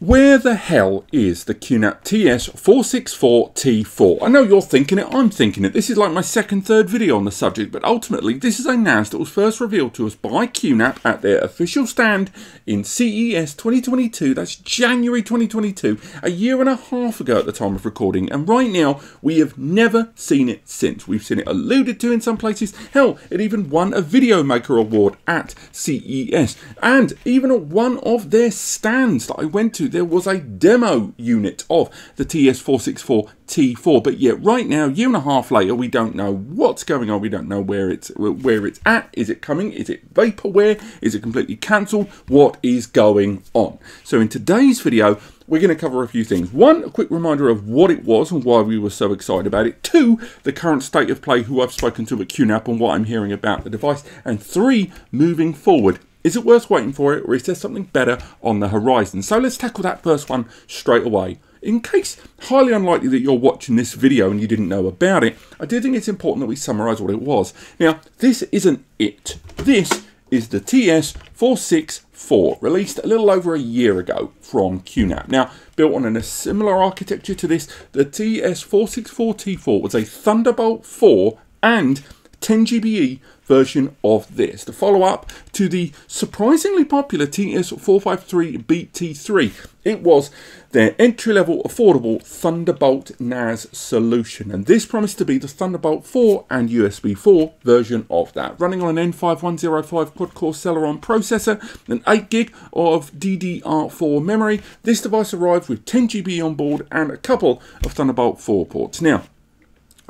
Where the hell is the QNAP TS464T4? I know you're thinking it, I'm thinking it. This is like my second, third video on the subject, but ultimately this is a NAS that was first revealed to us by QNAP at their official stand in CES 2022. That's January 2022, a year and a half ago at the time of recording. And right now, we have never seen it since. We've seen it alluded to in some places. Hell, it even won a Video Maker Award at CES. And even at one of their stands that I went to, there was a demo unit of the TS464T4, but yet right now, year and a half later, we don't know what's going on. We don't know where it's where it's at. Is it coming? Is it vaporware? Is it completely cancelled? What is going on? So in today's video, we're going to cover a few things. One, a quick reminder of what it was and why we were so excited about it. Two, the current state of play, who I've spoken to at QNAP and what I'm hearing about the device. And three, moving forward. Is it worth waiting for it or is there something better on the horizon? So let's tackle that first one straight away. In case highly unlikely that you're watching this video and you didn't know about it, I do think it's important that we summarise what it was. Now, this isn't it. This is the TS464, released a little over a year ago from QNAP. Now, built on a similar architecture to this, the TS464T4 was a Thunderbolt 4 and 10 GBE version of this, the follow-up to the surprisingly popular TS453 BT3. It was their entry-level affordable Thunderbolt NAS solution and this promised to be the Thunderbolt 4 and USB 4 version of that. Running on an N5105 quad-core Celeron processor and 8GB of DDR4 memory, this device arrived with 10GB on board and a couple of Thunderbolt 4 ports. Now,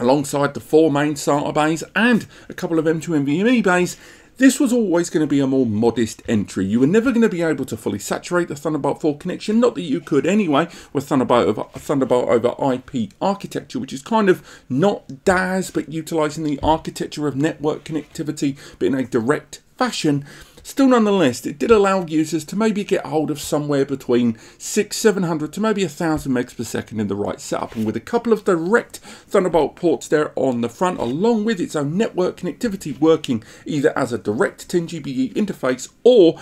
alongside the four main SATA bays and a couple of M2 NVMe bays, this was always going to be a more modest entry. You were never going to be able to fully saturate the Thunderbolt 4 connection, not that you could anyway, with Thunderbolt over, Thunderbolt over IP architecture, which is kind of not DAS, but utilising the architecture of network connectivity, but in a direct fashion. Still, nonetheless, it did allow users to maybe get hold of somewhere between 6, 700 to maybe 1000 megs per second in the right setup, and with a couple of direct Thunderbolt ports there on the front, along with its own network connectivity working either as a direct 10 GBE interface or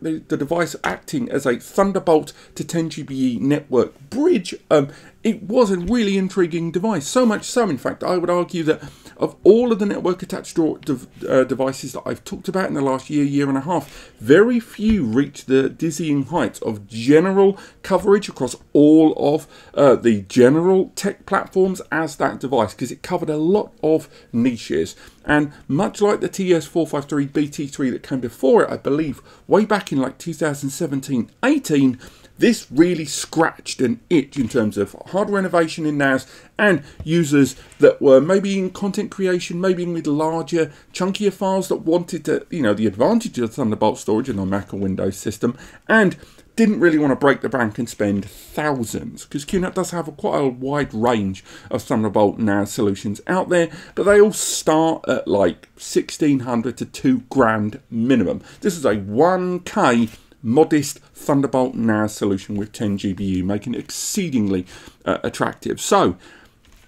the, the, device acting as a Thunderbolt to 10 GBE network bridge, um, it was a really intriguing device. So much so, in fact, I would argue that of all of the network attached de uh, devices that I've talked about in the last year, year and a half, very few reach the dizzying heights of general coverage across all of uh, the general tech platforms as that device because it covered a lot of niches. And much like the TS453 BT3 that came before it, I believe, way back in like 2017 18, this really scratched an itch in terms of hardware innovation in NAS and users that were maybe in content creation, maybe with larger, chunkier files that wanted to, you know, the advantage of Thunderbolt storage in a Mac or Windows system and didn't really want to break the bank and spend thousands because QNAP does have a, quite a wide range of Thunderbolt NAS solutions out there, but they all start at like 1600 to 2 grand minimum. This is a 1K modest Thunderbolt NAS solution with 10 GBE, making it exceedingly uh, attractive. So,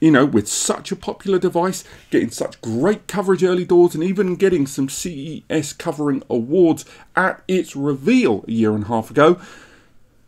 you know, with such a popular device, getting such great coverage early doors, and even getting some CES covering awards at its reveal a year and a half ago,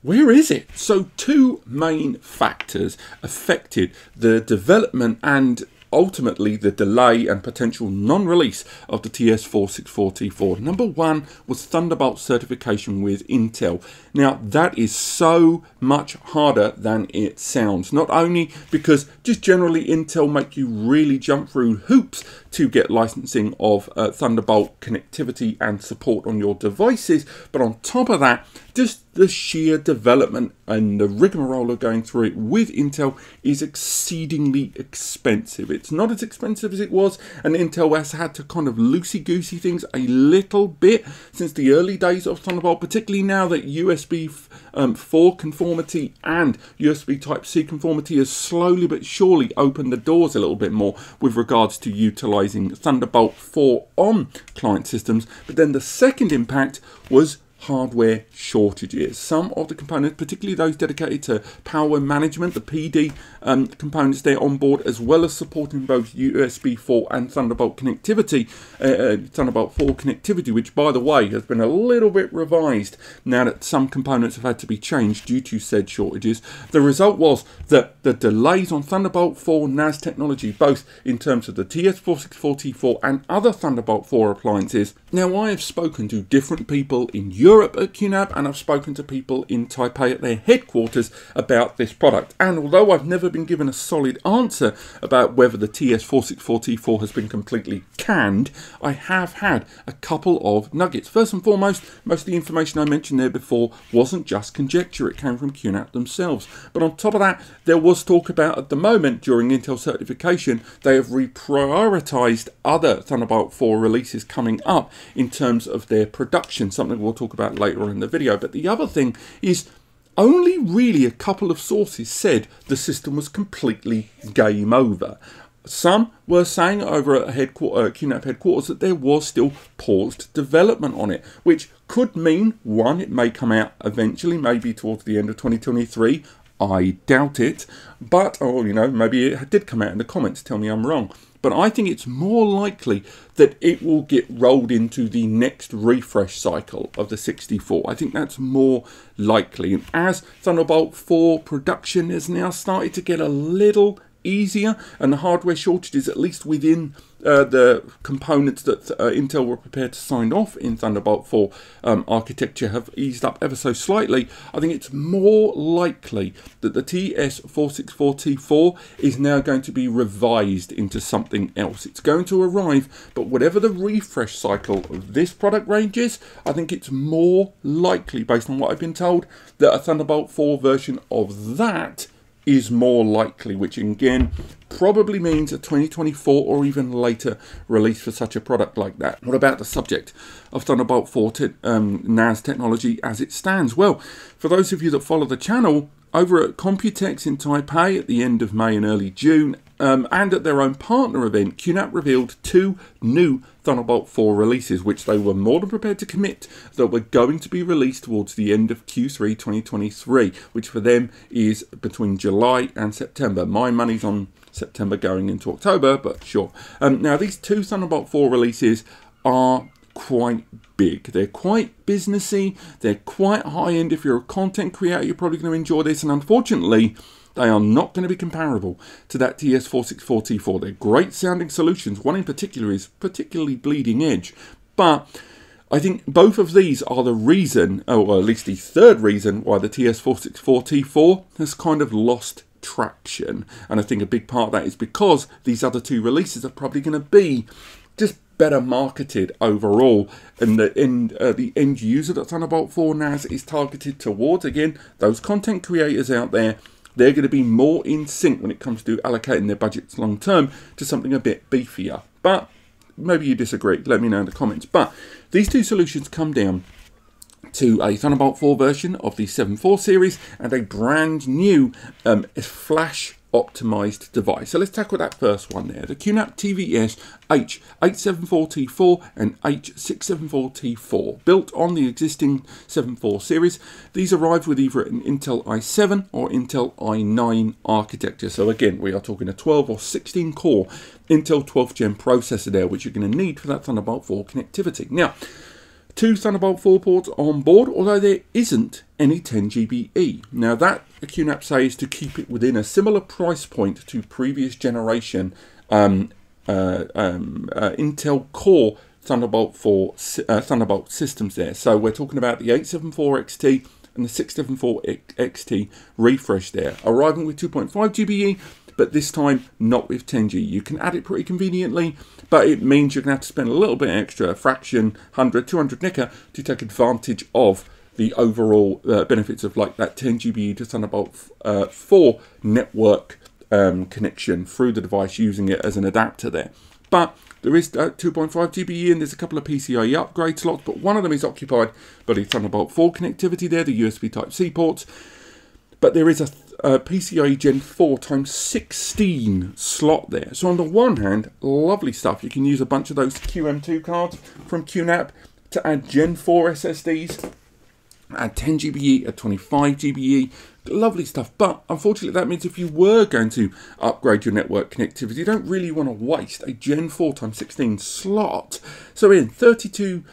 where is it? So, two main factors affected the development and ultimately the delay and potential non-release of the TS464T4. Number one was Thunderbolt certification with Intel. Now that is so much harder than it sounds. Not only because just generally Intel make you really jump through hoops to get licensing of uh, Thunderbolt connectivity and support on your devices, but on top of that, just the sheer development and the rigmarole of going through it with Intel is exceedingly expensive. It's not as expensive as it was, and Intel has had to kind of loosey-goosey things a little bit since the early days of Thunderbolt, particularly now that USB um, 4 conformity and USB Type-C conformity has slowly but surely opened the doors a little bit more with regards to utilizing Thunderbolt 4 on client systems. But then the second impact was hardware shortages. Some of the components, particularly those dedicated to power management, the PD um, components there on board, as well as supporting both USB 4 and Thunderbolt connectivity, uh, uh, Thunderbolt 4 connectivity, which by the way has been a little bit revised now that some components have had to be changed due to said shortages. The result was that the delays on Thunderbolt 4 NAS technology, both in terms of the TS464T4 and other Thunderbolt 4 appliances. Now I have spoken to different people in Europe at QNAP and I've spoken to people in Taipei at their headquarters about this product. And although I've never been given a solid answer about whether the TS464T4 has been completely canned, I have had a couple of nuggets. First and foremost, most of the information I mentioned there before wasn't just conjecture, it came from QNAP themselves. But on top of that, there was talk about at the moment during Intel certification, they have reprioritized other Thunderbolt 4 releases coming up in terms of their production, something we'll talk about later on in the video. But the other thing is only really a couple of sources said the system was completely game over. Some were saying over at headquarter, uh, QNAP headquarters that there was still paused development on it, which could mean one, it may come out eventually, maybe towards the end of 2023. I doubt it, but, or you know, maybe it did come out in the comments, tell me I'm wrong but I think it's more likely that it will get rolled into the next refresh cycle of the 64. I think that's more likely. And as Thunderbolt 4 production has now started to get a little easier and the hardware shortages, at least within uh, the components that uh, Intel were prepared to sign off in Thunderbolt 4 um, architecture have eased up ever so slightly, I think it's more likely that the TS464T4 is now going to be revised into something else. It's going to arrive, but whatever the refresh cycle of this product range is, I think it's more likely, based on what I've been told, that a Thunderbolt 4 version of that is more likely, which again probably means a 2024 or even later release for such a product like that. What about the subject of Thunderbolt 4 te um, NAS technology as it stands? Well, for those of you that follow the channel, over at Computex in Taipei at the end of May and early June, um, and at their own partner event, QNAP revealed two new Thunderbolt 4 releases, which they were more than prepared to commit that were going to be released towards the end of Q3 2023, which for them is between July and September. My money's on September going into October, but sure. Um, now, these two Thunderbolt 4 releases are quite big. They're quite businessy, they're quite high end. If you're a content creator, you're probably going to enjoy this, and unfortunately, they are not going to be comparable to that TS464T4. They're great sounding solutions. One in particular is particularly bleeding edge, but I think both of these are the reason, oh, or at least the third reason, why the TS464T4 has kind of lost traction. And I think a big part of that is because these other two releases are probably going to be just better marketed overall and the end uh, the end user that Thunderbolt 4 NAS is targeted towards again those content creators out there they're going to be more in sync when it comes to allocating their budgets long term to something a bit beefier. But maybe you disagree. Let me know in the comments. But these two solutions come down to a Thunderbolt 4 version of the 7.4 series and a brand new um, flash optimized device. So let's tackle that first one there. The QNAP TVS H874T4 and H674T4. Built on the existing 7.4 series, these arrive with either an Intel i7 or Intel i9 architecture. So again, we are talking a 12 or 16 core Intel 12th gen processor there, which you're going to need for that Thunderbolt 4 connectivity. Now, two Thunderbolt 4 ports on board, although there isn't any 10GBE. Now that a QNAP says to keep it within a similar price point to previous generation um, uh, um, uh, Intel Core Thunderbolt 4 uh, Thunderbolt systems there. So we're talking about the 874 XT and the 674 XT refresh there, arriving with 2.5 GBE but this time not with 10G. You can add it pretty conveniently, but it means you're going to have to spend a little bit extra, a fraction, 100, 200 nika, to take advantage of the overall uh, benefits of like that 10 GB to Thunderbolt uh, 4 network um, connection through the device using it as an adapter there. But there is uh, 2.5 GBE and there's a couple of PCIe upgrade slots, but one of them is occupied by the Thunderbolt 4 connectivity there, the USB Type-C ports. But there is a uh, PCIe Gen 4 times 16 slot there. So on the one hand, lovely stuff. You can use a bunch of those QM2 cards from QNAP to add Gen 4 SSDs. At 10 GBE, at 25 GBE, lovely stuff. But unfortunately, that means if you were going to upgrade your network connectivity, you don't really want to waste a Gen 4 x 16 slot. So in 32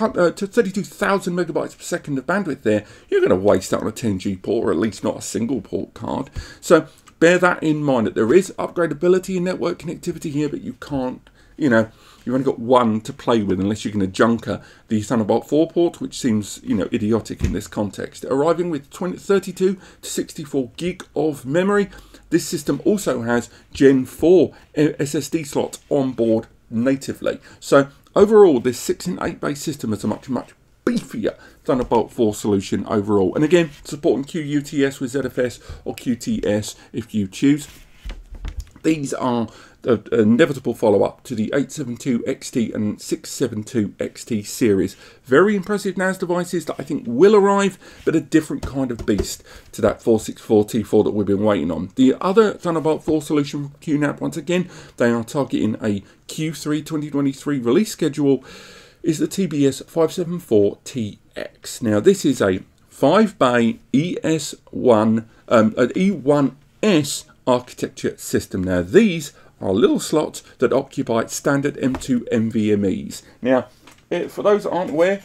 uh, to 32,000 megabytes per second of bandwidth there, you're going to waste that on a 10G port, or at least not a single port card. So bear that in mind that there is upgradability in network connectivity here, but you can't, you know, you've only got one to play with unless you're going to junker the Thunderbolt 4 port, which seems, you know, idiotic in this context. Arriving with 20, 32 to 64 gig of memory. This system also has Gen 4 SSD slots on board natively. So overall, this 6 and 8 base system is a much, much beefier Thunderbolt 4 solution overall. And again, supporting QUTS with ZFS or QTS if you choose. These are the inevitable follow-up to the 872 XT and 672 XT series. Very impressive NAS devices that I think will arrive, but a different kind of beast to that 464T4 that we've been waiting on. The other Thunderbolt 4 solution from QNAP, once again, they are targeting a Q3 2023 release schedule, is the TBS 574TX. Now, this is a 5-bay ES1, um, an E1S architecture system. Now these are little slots that occupy standard M2 NVMEs. Now, eh, for those that aren't aware,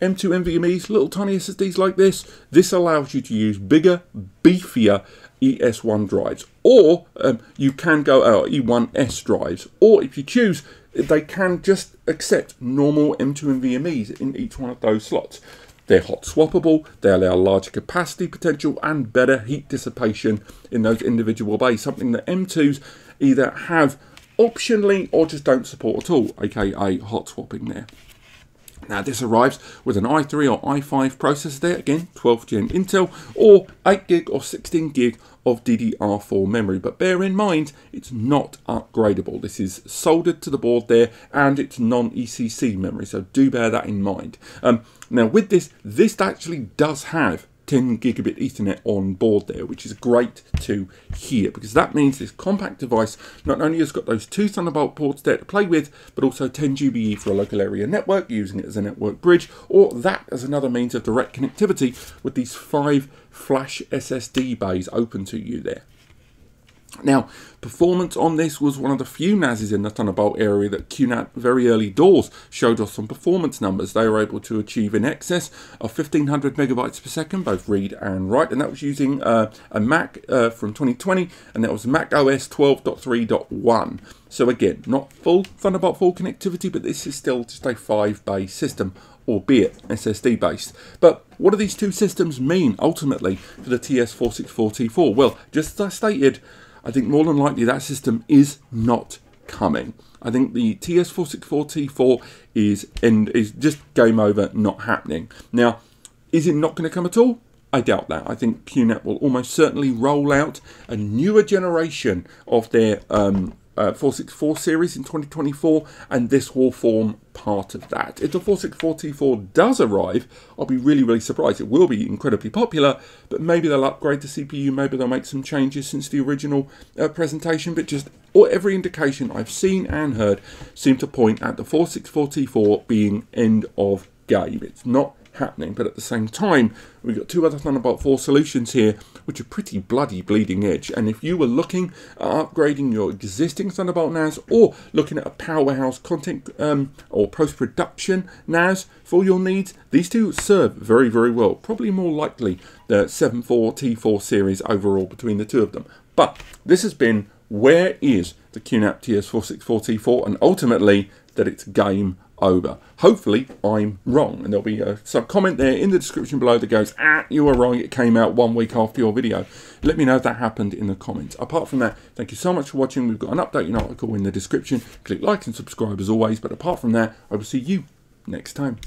M2 NVMEs, little tiny SSDs like this, this allows you to use bigger, beefier ES1 drives. Or um, you can go out uh, E1S drives. Or if you choose, they can just accept normal M2 NVMEs in each one of those slots. They're hot swappable, they allow larger capacity potential and better heat dissipation in those individual bays, something that M2s either have optionally or just don't support at all, aka hot swapping there. Now this arrives with an i3 or i5 processor there, again 12th gen Intel, or 8 gig or 16 gig of DDR4 memory. But bear in mind, it's not upgradable. This is soldered to the board there, and it's non-ECC memory, so do bear that in mind. Um, now with this, this actually does have 10 gigabit Ethernet on board there, which is great to hear because that means this compact device not only has got those two Thunderbolt ports there to play with, but also 10 GBE for a local area network, using it as a network bridge, or that as another means of direct connectivity with these five flash SSD bays open to you there. Now, performance on this was one of the few NASs in the Thunderbolt area that QNAP very early doors showed us some performance numbers. They were able to achieve in excess of 1500 megabytes per second, both read and write, and that was using uh, a Mac uh, from 2020, and that was Mac OS 12.3.1. So again, not full Thunderbolt 4 connectivity, but this is still just a 5-bay system albeit SSD based. But what do these two systems mean ultimately for the TS464T4? Well, just as I stated, I think more than likely that system is not coming. I think the TS464T4 is and is just game over, not happening. Now, is it not going to come at all? I doubt that. I think QNAP will almost certainly roll out a newer generation of their um, uh, 464 series in 2024, and this will form part of that. If the 464T4 does arrive, I'll be really, really surprised. It will be incredibly popular, but maybe they'll upgrade the CPU, maybe they'll make some changes since the original uh, presentation, but just or every indication I've seen and heard seem to point at the 464T4 being end of game. It's not happening. But at the same time, we've got two other Thunderbolt 4 solutions here, which are pretty bloody bleeding edge. And if you were looking at upgrading your existing Thunderbolt NAS or looking at a powerhouse content um, or post-production NAS for your needs, these two serve very, very well. Probably more likely the 7.4 T4 series overall between the two of them. But this has been where is the QNAP TS464T4 and ultimately that it's game over. Hopefully, I'm wrong, and there'll be a sub comment there in the description below that goes, ah, you were wrong, it came out one week after your video. Let me know if that happened in the comments. Apart from that, thank you so much for watching. We've got an updating article in the description. Click like and subscribe as always, but apart from that, I will see you next time.